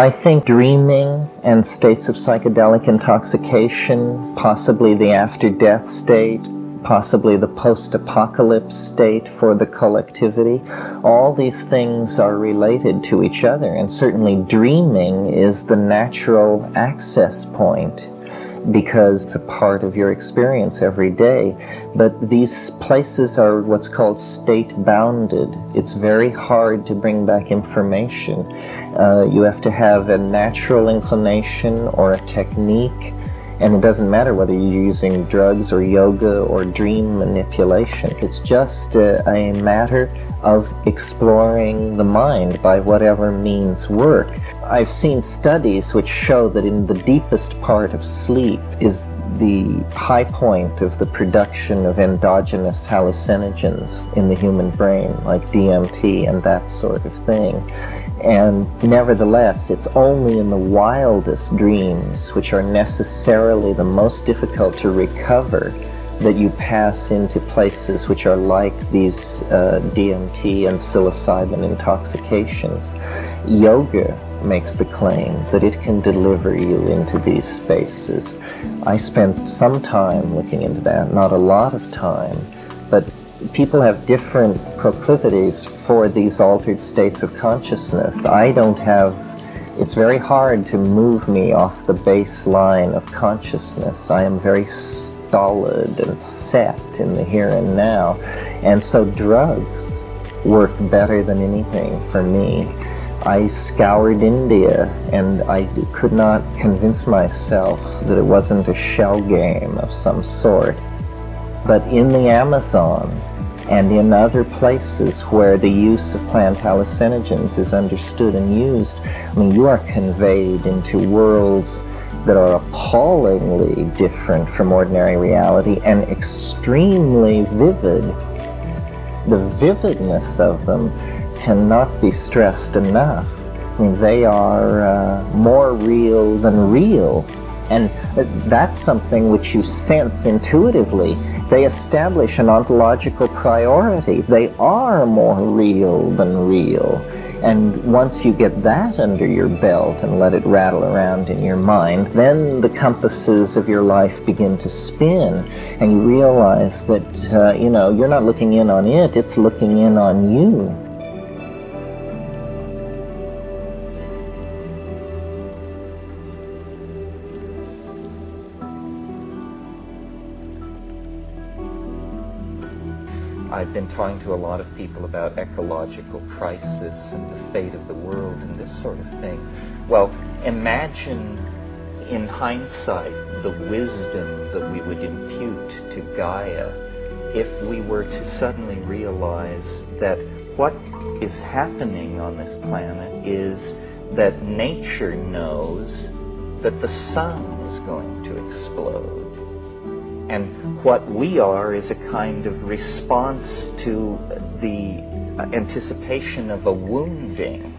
I think dreaming and states of psychedelic intoxication, possibly the after death state, possibly the post apocalypse state for the collectivity, all these things are related to each other, and certainly dreaming is the natural access point because it's a part of your experience every day. But these places are what's called state bounded. It's very hard to bring back information. Uh, you have to have a natural inclination or a technique. And it doesn't matter whether you're using drugs or yoga or dream manipulation. It's just a, a matter of exploring the mind by whatever means work. I've seen studies which show that in the deepest part of sleep is the high point of the production of endogenous hallucinogens in the human brain, like DMT and that sort of thing. And nevertheless, it's only in the wildest dreams, which are necessarily the most difficult to recover, that you pass into places which are like these uh, DMT and psilocybin intoxications. Yoga makes the claim that it can deliver you into these spaces. I spent some time looking into that, not a lot of time, people have different proclivities for these altered states of consciousness. I don't have, it's very hard to move me off the baseline of consciousness. I am very stolid and set in the here and now. And so drugs work better than anything for me. I scoured India and I could not convince myself that it wasn't a shell game of some sort. But in the Amazon and in other places where the use of plant hallucinogens is understood and used, I mean, you are conveyed into worlds that are appallingly different from ordinary reality and extremely vivid. The vividness of them cannot be stressed enough. I mean, they are uh, more real than real. And that's something which you sense intuitively. They establish an ontological priority. They are more real than real. And once you get that under your belt and let it rattle around in your mind, then the compasses of your life begin to spin, and you realize that, uh, you know, you're not looking in on it, it's looking in on you. Been talking to a lot of people about ecological crisis and the fate of the world and this sort of thing. Well, imagine in hindsight the wisdom that we would impute to Gaia if we were to suddenly realize that what is happening on this planet is that nature knows that the sun is going to explode and what we are is a kind of response to the anticipation of a wounding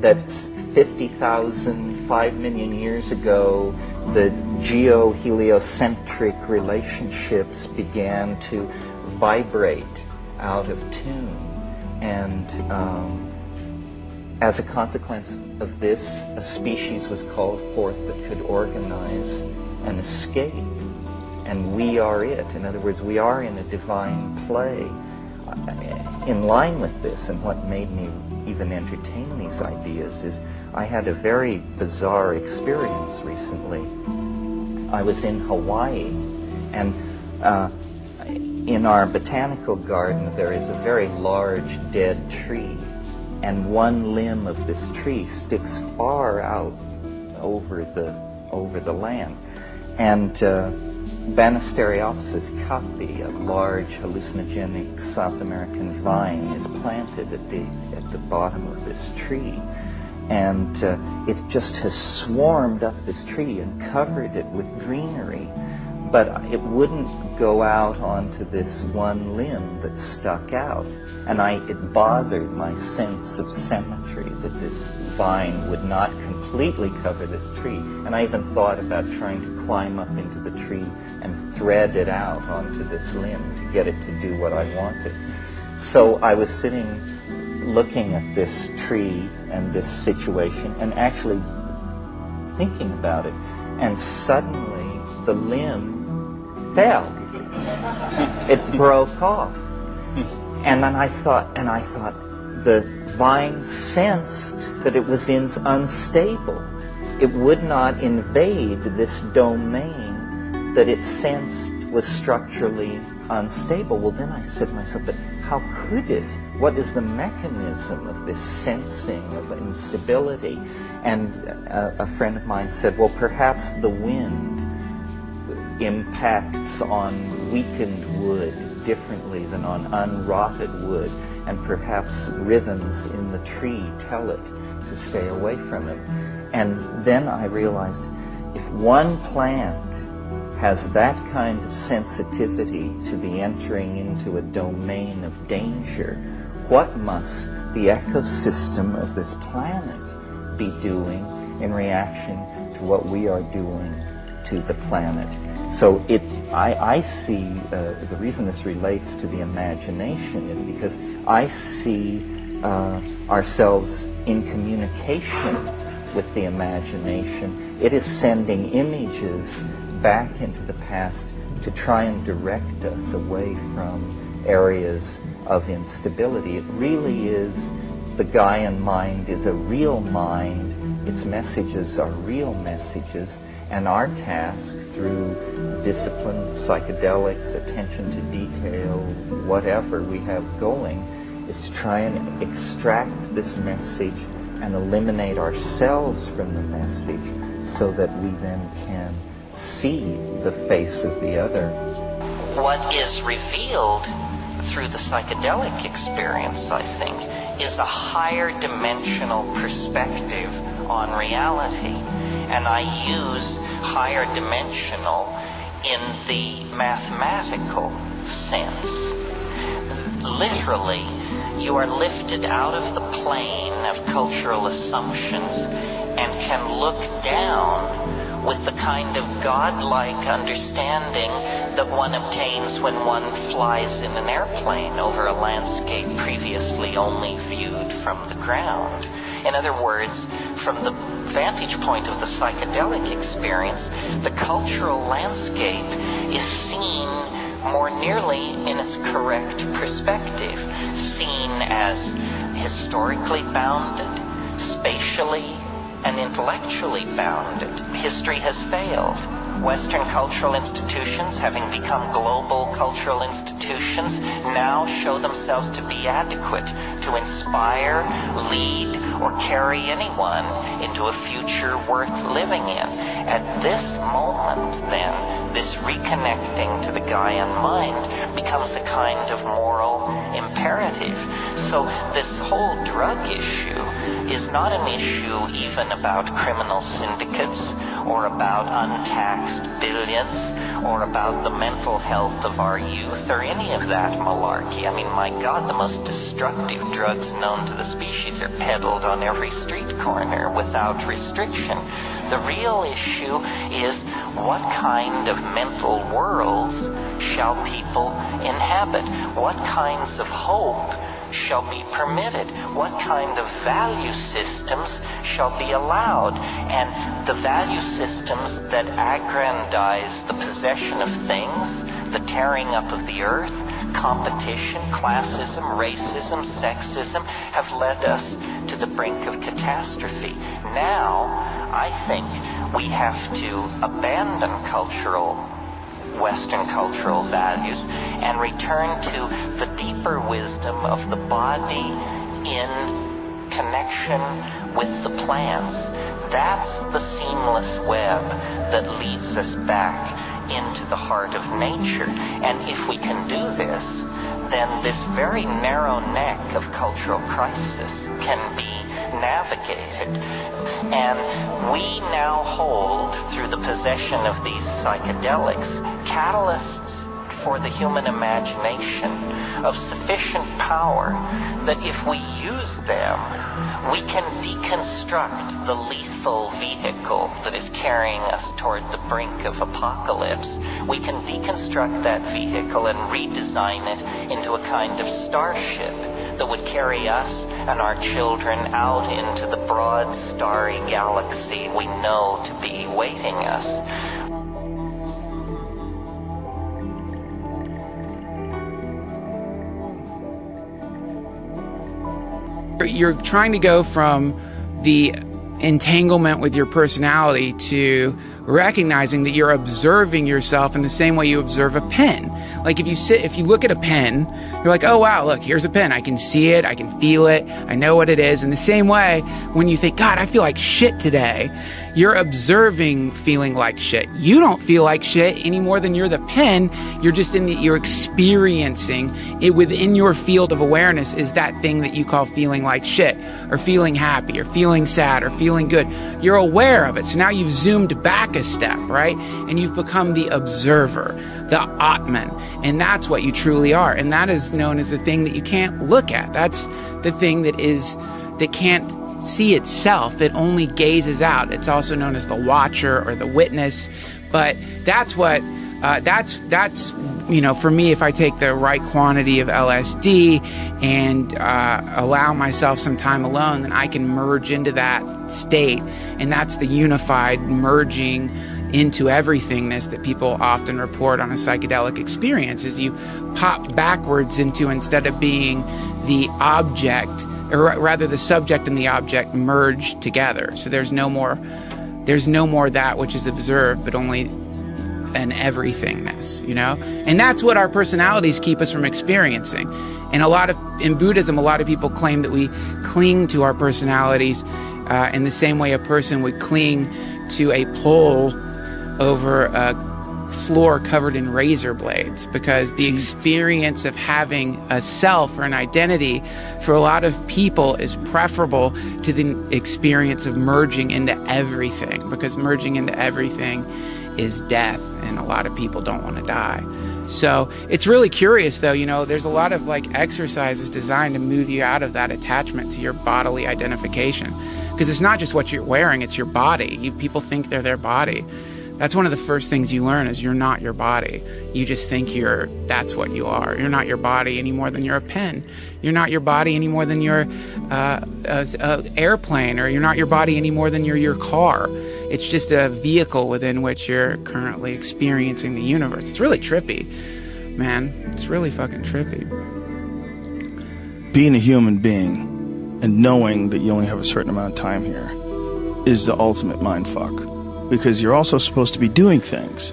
that 50,000, 5 million years ago, the geo-heliocentric relationships began to vibrate out of tune. And um, as a consequence of this, a species was called forth that could organize and escape and we are it. In other words, we are in a divine play. In line with this, and what made me even entertain these ideas is I had a very bizarre experience recently. I was in Hawaii, and uh, in our botanical garden there is a very large dead tree, and one limb of this tree sticks far out over the over the land, and uh, Banisteriopsis caapi, a large hallucinogenic South American vine, is planted at the, at the bottom of this tree. And uh, it just has swarmed up this tree and covered it with greenery but it wouldn't go out onto this one limb that stuck out. And I, it bothered my sense of symmetry that this vine would not completely cover this tree. And I even thought about trying to climb up into the tree and thread it out onto this limb to get it to do what I wanted. So I was sitting looking at this tree and this situation and actually thinking about it. And suddenly the limb fell. it broke off. And then I thought, and I thought, the vine sensed that it was in unstable. It would not invade this domain that it sensed was structurally unstable. Well, then I said to myself, but how could it? What is the mechanism of this sensing of instability? And a, a friend of mine said, well, perhaps the wind impacts on weakened wood differently than on unrotted wood, and perhaps rhythms in the tree tell it to stay away from it. And then I realized if one plant has that kind of sensitivity to the entering into a domain of danger, what must the ecosystem of this planet be doing in reaction to what we are doing to the planet? So it, I, I see uh, the reason this relates to the imagination is because I see uh, ourselves in communication with the imagination. It is sending images back into the past to try and direct us away from areas of instability. It really is the Gaian mind is a real mind. Its messages are real messages. And our task through discipline, psychedelics, attention to detail, whatever we have going, is to try and extract this message and eliminate ourselves from the message so that we then can see the face of the other. What is revealed through the psychedelic experience, I think, is a higher dimensional perspective on reality. And I use higher dimensional in the mathematical sense. Literally, you are lifted out of the plane of cultural assumptions and can look down with the kind of godlike understanding that one obtains when one flies in an airplane over a landscape previously only viewed from the ground. In other words, from the vantage point of the psychedelic experience, the cultural landscape is seen more nearly in its correct perspective, seen as historically bounded, spatially and intellectually bounded. History has failed. Western cultural institutions, having become global cultural institutions, now show themselves to be adequate to inspire, lead, or carry anyone into a future worth living in. At this moment, then, this reconnecting to the Gaian mind becomes a kind of moral imperative. So this whole drug issue is not an issue even about criminal syndicates or about untaxed billions or about the mental health of our youth or any of that malarkey. I mean, my God, the most destructive drugs known to the species are peddled on every street corner without restriction. The real issue is what kind of mental worlds shall people inhabit? What kinds of hope shall be permitted? What kind of value systems shall be allowed? And the value systems that aggrandize the possession of things, the tearing up of the earth, competition, classism, racism, sexism have led us to the brink of catastrophe. Now, I think we have to abandon cultural Western cultural values and return to the deeper wisdom of the body in connection with the plants. That's the seamless web that leads us back into the heart of nature. And if we can do this, then this very narrow neck of cultural crisis can be navigated. And we now hold, through the possession of these psychedelics, catalysts for the human imagination of sufficient power that if we use them, we can deconstruct the lethal vehicle that is carrying us toward the brink of apocalypse. We can deconstruct that vehicle and redesign it into a kind of starship that would carry us and our children out into the broad starry galaxy we know to be waiting us. You're trying to go from the entanglement with your personality to recognizing that you're observing yourself in the same way you observe a pen. Like if you sit, if you look at a pen, you're like, oh wow, look, here's a pen. I can see it. I can feel it. I know what it is. In the same way, when you think, God, I feel like shit today, you're observing feeling like shit. You don't feel like shit any more than you're the pen. You're just in the, you're experiencing it within your field of awareness is that thing that you call feeling like shit or feeling happy or feeling sad or feeling good. You're aware of it. So now you've zoomed back a step, right? And you've become the observer, the Atman. And that's what you truly are. And that is known as the thing that you can't look at. That's the thing that is, that can't see itself. It only gazes out. It's also known as the watcher or the witness. But that's what uh, that's that's you know for me if I take the right quantity of LSD and uh, allow myself some time alone, then I can merge into that state, and that's the unified merging into everythingness that people often report on a psychedelic experience. Is you pop backwards into instead of being the object or rather the subject and the object merge together. So there's no more there's no more that which is observed, but only an everythingness, you know? And that's what our personalities keep us from experiencing. And a lot of in Buddhism, a lot of people claim that we cling to our personalities uh, in the same way a person would cling to a pole over a floor covered in razor blades because the Jesus. experience of having a self or an identity for a lot of people is preferable to the experience of merging into everything because merging into everything is death and a lot of people don't want to die. So it's really curious though, you know, there's a lot of like exercises designed to move you out of that attachment to your bodily identification because it's not just what you're wearing, it's your body. You, people think they're their body. That's one of the first things you learn is you're not your body. You just think you're that's what you are. You're not your body any more than you're a pen. You're not your body any more than you're uh, a, a airplane, or you're not your body any more than you're your car. It's just a vehicle within which you're currently experiencing the universe. It's really trippy, man. It's really fucking trippy. Being a human being and knowing that you only have a certain amount of time here is the ultimate mind fuck because you're also supposed to be doing things.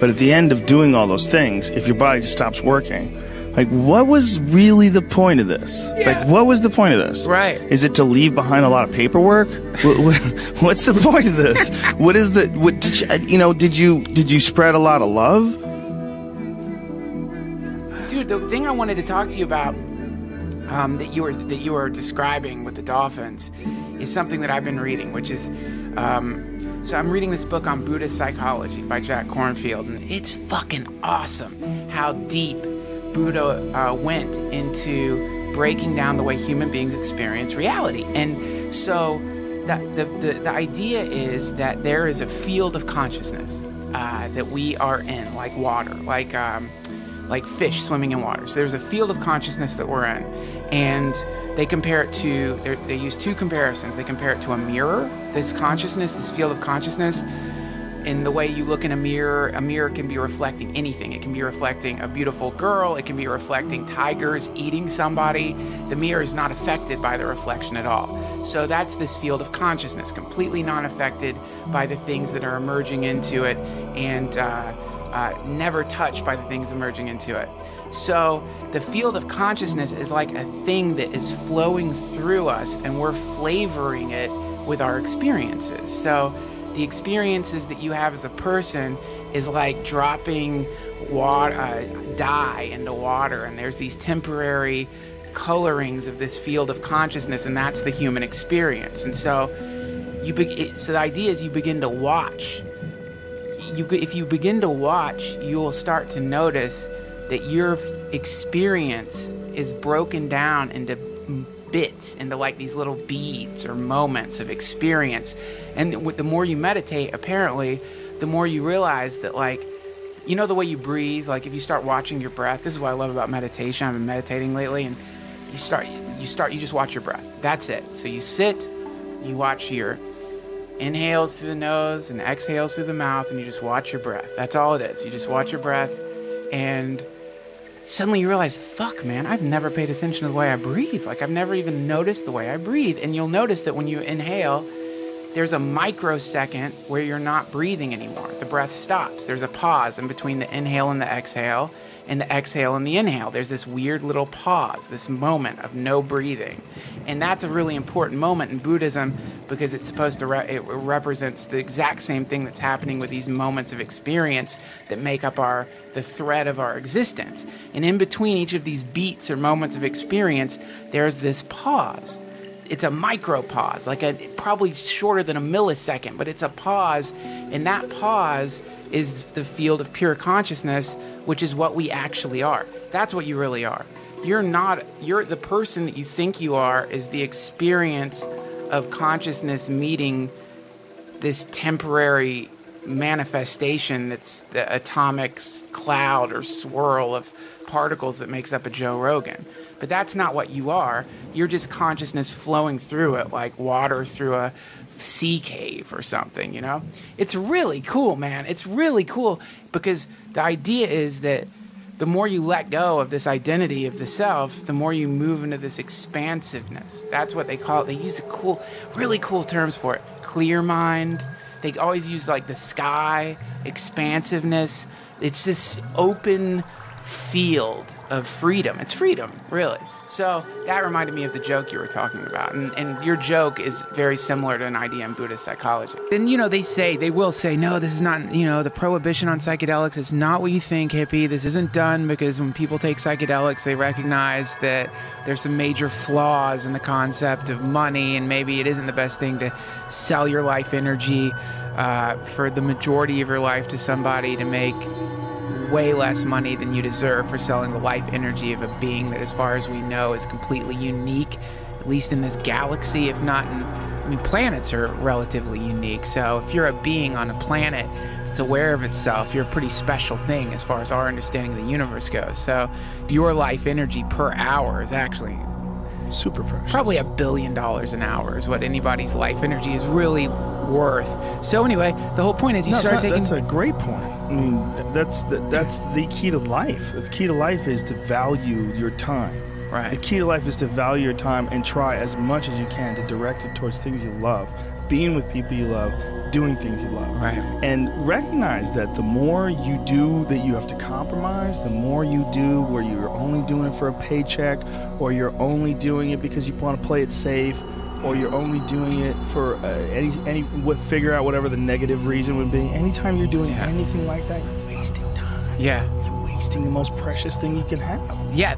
But at the end of doing all those things, if your body just stops working, like what was really the point of this? Yeah. Like what was the point of this? Right. Is it to leave behind a lot of paperwork? What's the point of this? What is the what did you, you know, did you did you spread a lot of love? Dude, the thing I wanted to talk to you about um, that you were that you were describing with the dolphins is something that I've been reading, which is um, so I'm reading this book on Buddhist psychology by Jack Kornfield, and it's fucking awesome how deep Buddha uh, went into breaking down the way human beings experience reality. And so the, the, the idea is that there is a field of consciousness uh, that we are in, like water, like um, like fish swimming in water. So there's a field of consciousness that we're in, and they compare it to they use two comparisons. They compare it to a mirror this consciousness this field of consciousness in the way you look in a mirror a mirror can be reflecting anything. It can be reflecting a beautiful girl it can be reflecting tigers eating somebody. The mirror is not affected by the reflection at all. So that's this field of consciousness completely non affected by the things that are emerging into it and uh, uh, never touched by the things emerging into it so the field of consciousness is like a thing that is flowing through us and we're flavoring it with our experiences. So the experiences that you have as a person is like dropping water, uh, dye into water, and there's these temporary colorings of this field of consciousness, and that's the human experience. And so, you be- so the idea is you begin to watch. You, if you begin to watch, you will start to notice that your experience is broken down into bits, into like these little beads or moments of experience. And the more you meditate, apparently, the more you realize that, like, you know, the way you breathe, like if you start watching your breath, this is what I love about meditation. I've been meditating lately, and you start you start you just watch your breath. That's it. So you sit, you watch your inhales through the nose and exhales through the mouth and you just watch your breath. That's all it is. You just watch your breath and suddenly you realize, fuck, man, I've never paid attention to the way I breathe. Like, I've never even noticed the way I breathe. And you'll notice that when you inhale, there's a microsecond where you're not breathing anymore. The breath stops. There's a pause in between the inhale and the exhale, and the exhale and the inhale. There's this weird little pause, this moment of no breathing. And that's a really important moment in Buddhism because it's supposed to re- it represents the exact same thing that's happening with these moments of experience that make up our the thread of our existence. And in between each of these beats or moments of experience, there's this pause it's a micro pause, like a probably shorter than a millisecond, but it's a pause, and that pause is the field of pure consciousness, which is what we actually are. That's what you really are. You're not you're the person that you think you are is the experience of consciousness meeting this temporary manifestation that's the atomic cloud or swirl of particles that makes up a Joe Rogan. But that's not what you are. You're just consciousness flowing through it like water through a sea cave or something, you know? It's really cool, man. It's really cool because the idea is that the more you let go of this identity of the self, the more you move into this expansiveness. That's what they call it. They use the cool, really cool terms for it. Clear mind. They always use like the sky, expansiveness. It's this open field of freedom. It's freedom, really. So that reminded me of the joke you were talking about. And, and your joke is very similar to an idea in Buddhist psychology. And, you know, they say, they will say, no, this is not, you know, the prohibition on psychedelics is not what you think, hippie. This isn't done because when people take psychedelics, they recognize that there's some major flaws in the concept of money and maybe it isn't the best thing to sell your life energy uh, for the majority of your life to somebody to make way less money than you deserve for selling the life energy of a being that, as far as we know, is completely unique, at least in this galaxy, if not in. I mean, planets are relatively unique. So if you're a being on a planet that's aware of itself, you're a pretty special thing as far as our understanding of the universe goes. So your life energy per hour is actually super precious. Probably a billion dollars an hour is what anybody's life energy is really worth. So anyway, the whole point is you no, start not, taking. That's a great point. I mean, that's the, that's the key to life. The key to life is to value your time. Right. The key to life is to value your time and try as much as you can to direct it towards things you love, being with people you love, doing things you love. Right. And recognize that the more you do that you have to compromise, the more you do where you're only doing it for a paycheck or you're only doing it because you want to play it safe or you're only doing it for uh, any any what figure out whatever the negative reason would be. Anytime you're doing Yeah. anything like that, you're wasting time. yeah. You're wasting the most precious thing you can have. Yeah,